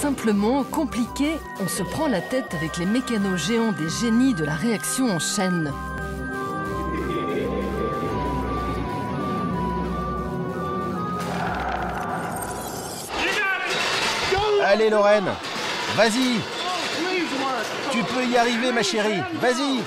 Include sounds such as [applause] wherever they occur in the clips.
simplement compliqué, on se prend la tête avec les mécanos géants des génies de la réaction en chaîne. Allez Lorraine, vas-y. Tu peux y arriver ma chérie, vas-y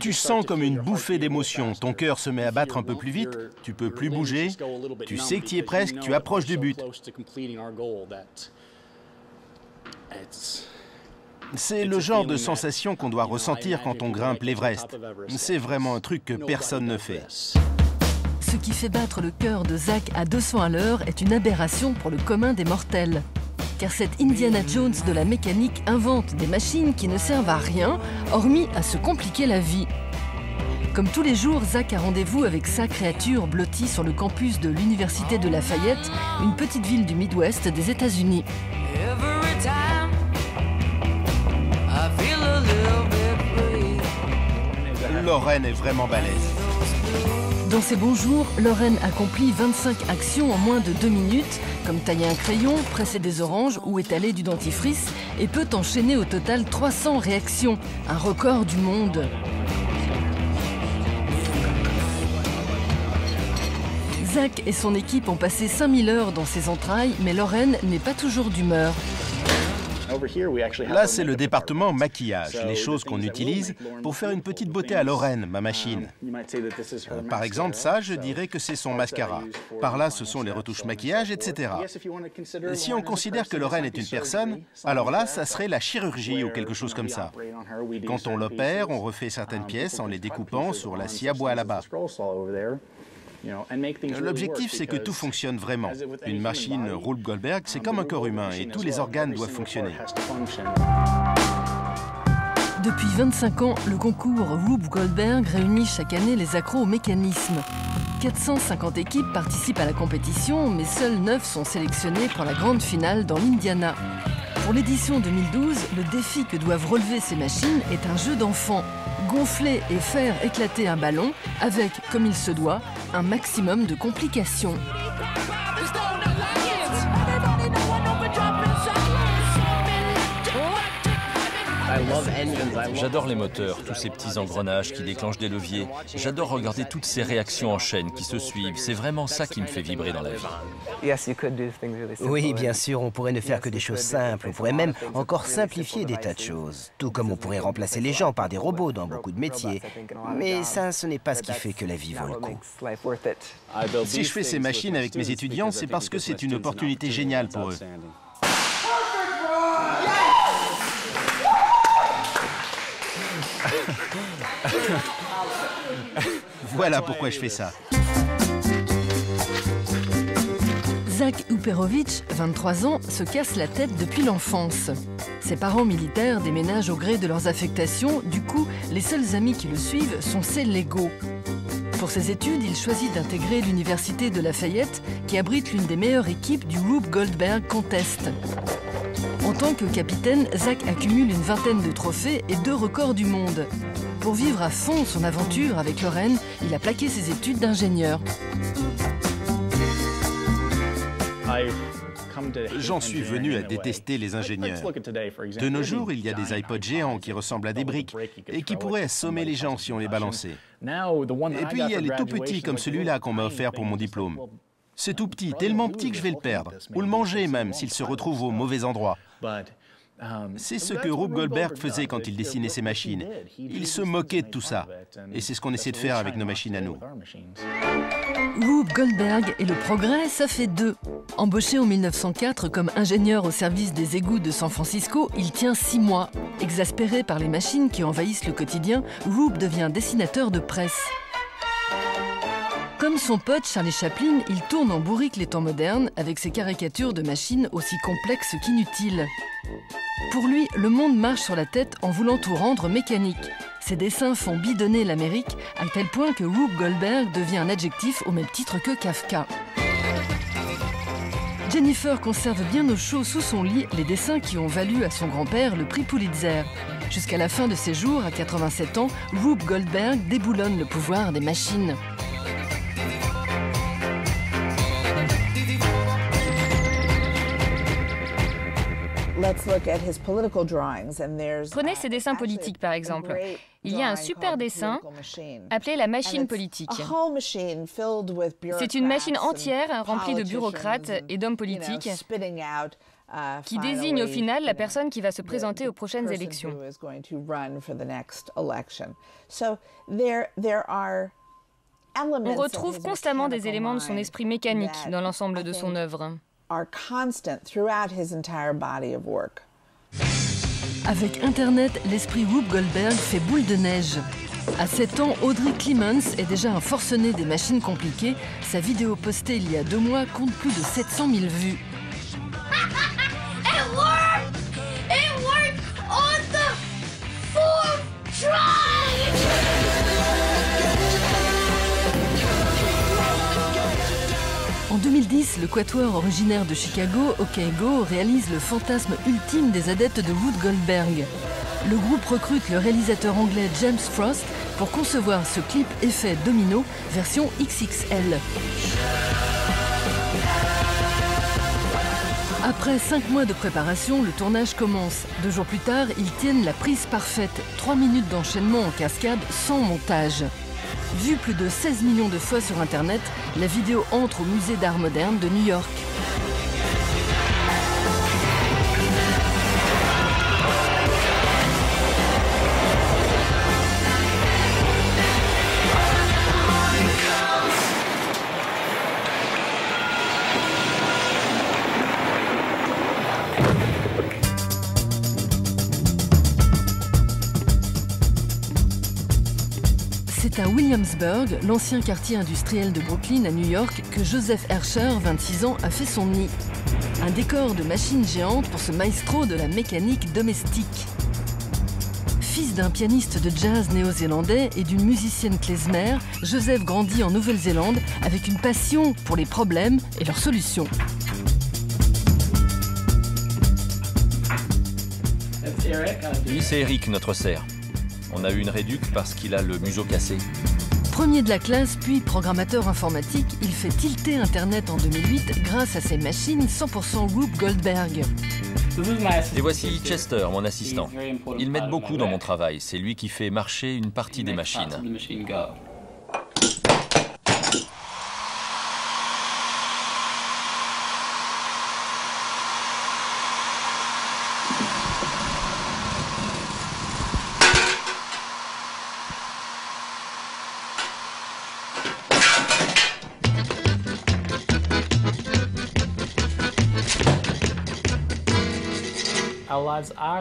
Tu sens comme une bouffée d'émotion, ton cœur se met à battre un peu plus vite, tu peux plus bouger, tu sais que tu y es presque, tu approches du but. C'est le genre de sensation qu'on doit ressentir quand on grimpe l'Everest. C'est vraiment un truc que personne ne fait. Ce qui fait battre le cœur de Zach à 200 à l'heure est une aberration pour le commun des mortels. Car cet Indiana Jones de la mécanique invente des machines qui ne servent à rien, hormis à se compliquer la vie. Comme tous les jours, Zach a rendez-vous avec sa créature blottie sur le campus de l'Université de Lafayette, une petite ville du Midwest des États-Unis. Lorraine est vraiment balèze. Dans ses bons jours, Lorraine accomplit 25 actions en moins de 2 minutes, comme tailler un crayon, presser des oranges ou étaler du dentifrice, et peut enchaîner au total 300 réactions, un record du monde. Zach et son équipe ont passé 5000 heures dans ses entrailles, mais Lorraine n'est pas toujours d'humeur. Là, c'est le département maquillage, les choses qu'on utilise pour faire une petite beauté à Lorraine, ma machine. Euh, par exemple, ça, je dirais que c'est son mascara. Par là, ce sont les retouches maquillage, etc. Si on considère que Lorraine est une personne, alors là, ça serait la chirurgie ou quelque chose comme ça. Quand on l'opère, on refait certaines pièces en les découpant sur la scie à bois là-bas. L'objectif, c'est que tout fonctionne vraiment. Une machine Rube Goldberg, c'est comme un corps humain et tous les organes doivent fonctionner. Depuis 25 ans, le concours Rube Goldberg réunit chaque année les accros au mécanisme. 450 équipes participent à la compétition, mais seules 9 sont sélectionnées pour la grande finale dans l'Indiana. Pour l'édition 2012, le défi que doivent relever ces machines est un jeu d'enfant gonfler et faire éclater un ballon avec, comme il se doit, un maximum de complications. J'adore les moteurs, tous ces petits engrenages qui déclenchent des leviers. J'adore regarder toutes ces réactions en chaîne qui se suivent. C'est vraiment ça qui me fait vibrer dans la vie. Oui, bien sûr, on pourrait ne faire que des choses simples. On pourrait même encore simplifier des tas de choses. Tout comme on pourrait remplacer les gens par des robots dans beaucoup de métiers. Mais ça, ce n'est pas ce qui fait que la vie vaut le coup. Si je fais ces machines avec mes étudiants, c'est parce que c'est une opportunité géniale pour eux. [laughs] voilà pourquoi je fais ça. Zach Uperovitch, 23 ans, se casse la tête depuis l'enfance. Ses parents militaires déménagent au gré de leurs affectations, du coup, les seuls amis qui le suivent sont ses Legos. Pour ses études, il choisit d'intégrer l'université de Lafayette, qui abrite l'une des meilleures équipes du Rube Goldberg Contest. En tant que capitaine, Zach accumule une vingtaine de trophées et deux records du monde. Pour vivre à fond son aventure avec Lorraine, il a plaqué ses études d'ingénieur. J'en suis venu à détester les ingénieurs. De nos jours, il y a des iPods géants qui ressemblent à des briques et qui pourraient assommer les gens si on les balançait. Et puis il y a les tout petits comme celui-là qu'on m'a offert pour mon diplôme. C'est tout petit, tellement petit que je vais le perdre, ou le manger même s'il se retrouve au mauvais endroit. C'est ce que Rube Goldberg faisait quand il dessinait ses machines. Il se moquait de tout ça. Et c'est ce qu'on essaie de faire avec nos machines à nous. Rube Goldberg et le progrès, ça fait deux. Embauché en 1904 comme ingénieur au service des égouts de San Francisco, il tient six mois. Exaspéré par les machines qui envahissent le quotidien, Rube devient dessinateur de presse. Comme son pote Charlie Chaplin, il tourne en bourrique les temps modernes avec ses caricatures de machines aussi complexes qu'inutiles. Pour lui, le monde marche sur la tête en voulant tout rendre mécanique. Ses dessins font bidonner l'Amérique à tel point que Rube Goldberg devient un adjectif au même titre que Kafka. Jennifer conserve bien au chaud sous son lit les dessins qui ont valu à son grand-père le prix Pulitzer. Jusqu'à la fin de ses jours, à 87 ans, Rube Goldberg déboulonne le pouvoir des machines. Prenez ses dessins politiques, par exemple. Il y a un super dessin appelé la machine politique. C'est une machine entière remplie de bureaucrates et d'hommes politiques uh, qui désigne au final la personne qui va se présenter aux prochaines élections. On retrouve constamment des éléments de son esprit mécanique dans l'ensemble de son œuvre. Avec Internet, l'esprit Whoop Goldberg fait boule de neige. À 7 ans, Audrey Clemens est déjà un forcené des machines compliquées. Sa vidéo postée il y a deux mois compte plus de 700 000 vues. [laughs] 2010, le quatuor originaire de Chicago, OK Go, réalise le fantasme ultime des adeptes de Wood Goldberg. Le groupe recrute le réalisateur anglais James Frost pour concevoir ce clip effet domino version XXL. Après cinq mois de préparation, le tournage commence. Deux jours plus tard, ils tiennent la prise parfaite. Trois minutes d'enchaînement en cascade sans montage. Vue plus de 16 millions de fois sur Internet, la vidéo entre au musée d'art moderne de New York. Williamsburg, l'ancien quartier industriel de Brooklyn à New York, que Joseph Herrscher, 26 ans, a fait son nid. Un décor de machines géantes pour ce maestro de la mécanique domestique. Fils d'un pianiste de jazz néo-zélandais et d'une musicienne klezmer, Joseph grandit en Nouvelle-Zélande avec une passion pour les problèmes et leurs solutions. Lui, c'est Eric, notre cerf. On a eu une réduque parce qu'il a le museau cassé. Premier de la classe, puis programmateur informatique, il fait tilter Internet en 2008 grâce à ses machines 100% Whoop Goldberg. Et voici Chester, mon assistant. Il m'aide beaucoup dans mon travail. C'est lui qui fait marcher une partie des machines.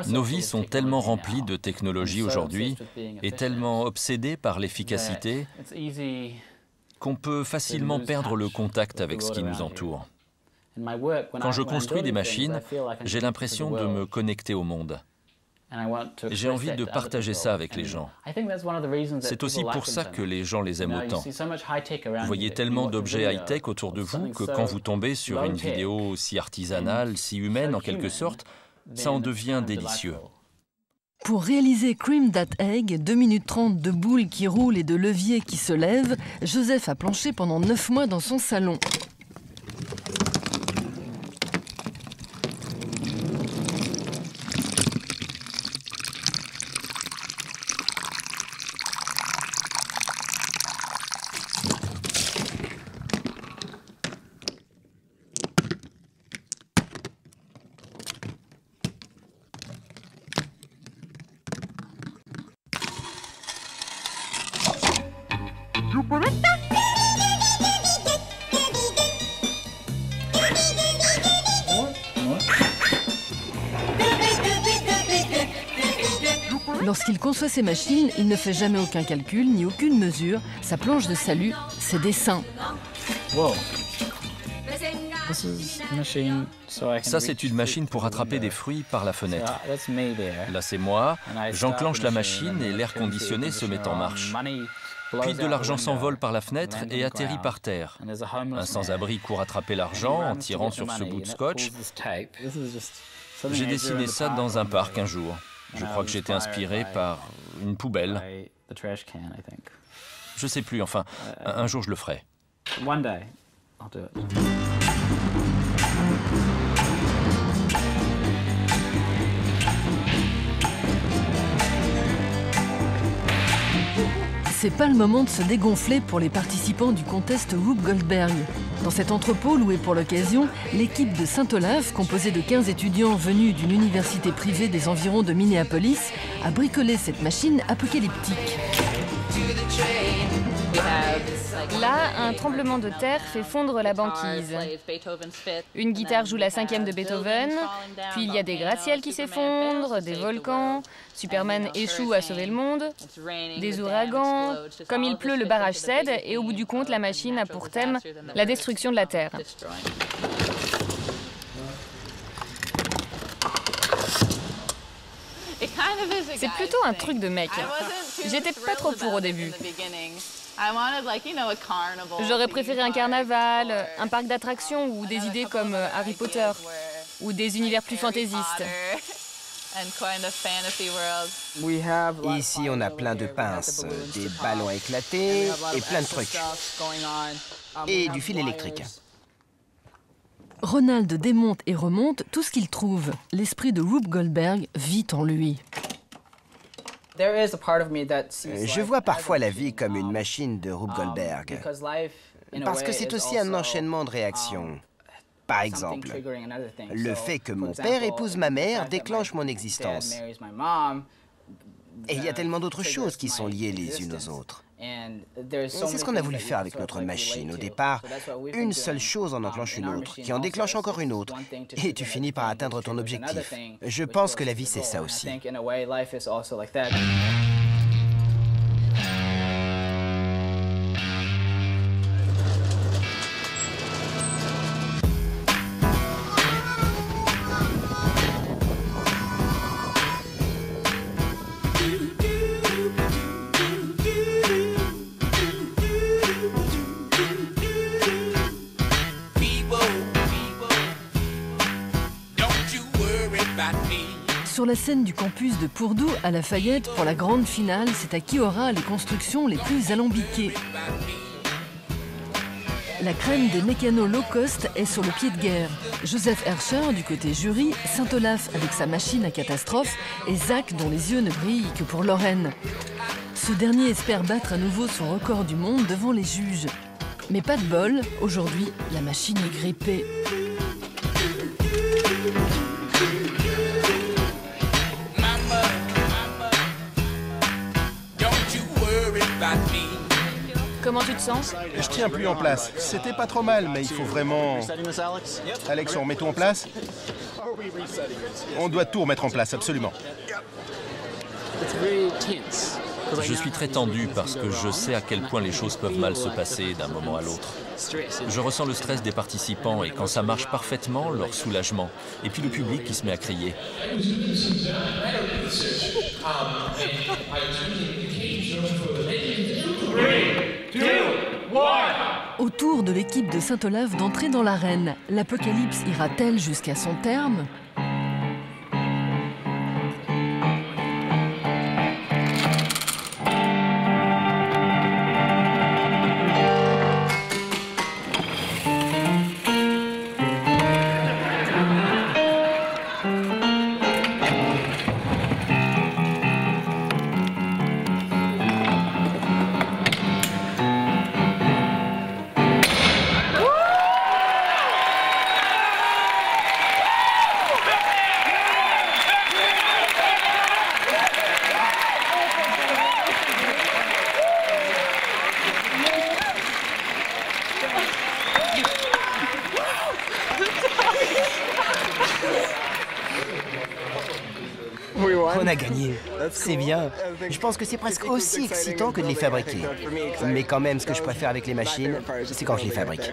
Nos vies sont tellement remplies de technologies aujourd'hui et tellement obsédées par l'efficacité qu'on peut facilement perdre le contact avec ce qui nous entoure. Quand je construis des machines, j'ai l'impression de me connecter au monde. J'ai envie de partager ça avec les gens. C'est aussi pour ça que les gens les aiment autant. Vous voyez tellement d'objets high-tech autour de vous que quand vous tombez sur une vidéo si artisanale, si humaine en quelque sorte, ça en devient délicieux. Pour réaliser Cream That Egg, 2 minutes 30 de boules qui roulent et de leviers qui se lèvent, Joseph a planché pendant 9 mois dans son salon. Lorsqu'il conçoit ses machines, il ne fait jamais aucun calcul ni aucune mesure. Sa planche de salut, ses dessins. Ça, c'est une machine pour attraper des fruits par la fenêtre. Là, c'est moi. J'enclenche la machine et l'air conditionné se met en marche. Puis de l'argent s'envole par la fenêtre et atterrit par terre. Un sans-abri court attraper l'argent en tirant sur ce bout de scotch. J'ai dessiné ça dans un parc un jour. Je crois que j'étais inspiré par une poubelle. Je sais plus, enfin, un jour je le ferai. C'est pas le moment de se dégonfler pour les participants du contest Whoop Goldberg. Dans cet entrepôt loué pour l'occasion, l'équipe de Saint-Olaf, composée de 15 étudiants venus d'une université privée des environs de Minneapolis, a bricolé cette machine apocalyptique. Là, un tremblement de terre fait fondre la banquise. Une guitare joue la cinquième de Beethoven, puis il y a des gratte-ciels qui s'effondrent, des volcans, Superman échoue à sauver le monde, des ouragans. Comme il pleut, le barrage cède, et au bout du compte, la machine a pour thème la destruction de la Terre. C'est plutôt un truc de mec. J'étais pas trop pour au début. J'aurais préféré un carnaval, un parc d'attractions ou des idées comme euh, Harry Potter ou des univers plus fantaisistes. [laughs] Ici, on a plein de pinces, des ballons éclatés et plein de trucs. Et du fil électrique. Ronald démonte et remonte tout ce qu'il trouve. L'esprit de Rube Goldberg vit en lui. Je vois parfois la vie comme une machine de Rube um, Goldberg. Parce que c'est aussi un enchaînement de réactions. Um, Par exemple, le fait que mon père épouse ma mère déclenche mon existence. Et il y a tellement d'autres choses qui sont liées les unes aux autres. C'est ce qu'on a voulu faire avec notre machine. Au départ, une seule chose en enclenche une autre, qui en déclenche encore une autre, et tu finis par atteindre ton objectif. Je pense que la vie, c'est ça aussi. Sur la scène du campus de Pourdou à Lafayette, pour la grande finale, c'est à qui aura les constructions les plus alambiquées. La crème des mécanos low cost est sur le pied de guerre. Joseph Hercher du côté jury, Saint-Olaf avec sa machine à catastrophe et Zach dont les yeux ne brillent que pour Lorraine. Ce dernier espère battre à nouveau son record du monde devant les juges. Mais pas de bol, aujourd'hui, la machine est grippée. Comment tu te sens Je tiens plus en place. C'était pas trop mal, mais il faut vraiment... Alex, on remet tout en place On doit tout remettre en place, absolument. Je suis très tendu parce que je sais à quel point les choses peuvent mal se passer d'un moment à l'autre. Je ressens le stress des participants et quand ça marche parfaitement, leur soulagement. Et puis le public qui se met à crier. [laughs] Autour de l'équipe de Saint-Olave d'entrer dans l'arène, l'apocalypse ira-t-elle jusqu'à son terme? C'est bien. Je pense que c'est presque aussi excitant que de les fabriquer. Mais quand même, ce que je préfère avec les machines, c'est quand je les fabrique.